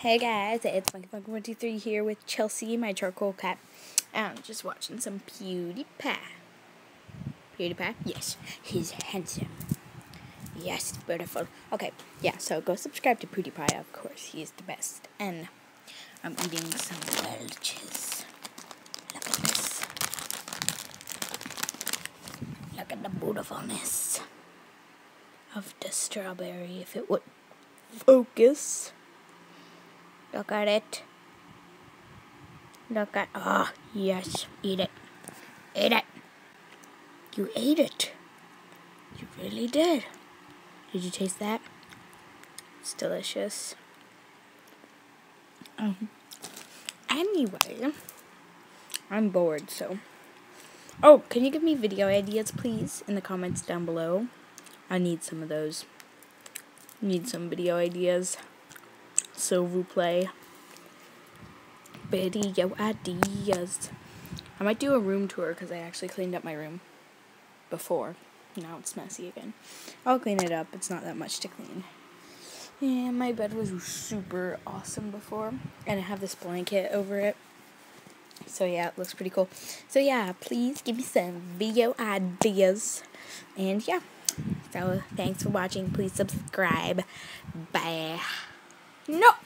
Hey guys, it's Monkey Monkey 123 here with Chelsea, my charcoal cat. I'm just watching some PewDiePie. PewDiePie? Yes, he's handsome. Yes, beautiful. Okay, yeah, so go subscribe to PewDiePie, of course. He's the best. And I'm eating some Welch's. Look at this. Look at the beautifulness of the strawberry, if it would focus. Look at it. Look at, oh, yes, eat it. Eat it. You ate it. You really did. Did you taste that? It's delicious. Um, anyway, I'm bored, so. Oh, can you give me video ideas, please, in the comments down below? I need some of those. Need some video ideas. So vous play. Video ideas. I might do a room tour because I actually cleaned up my room before. Now it's messy again. I'll clean it up. It's not that much to clean. Yeah, my bed was super awesome before. And I have this blanket over it. So yeah, it looks pretty cool. So yeah, please give me some video ideas. And yeah. So thanks for watching. Please subscribe. Bye. No!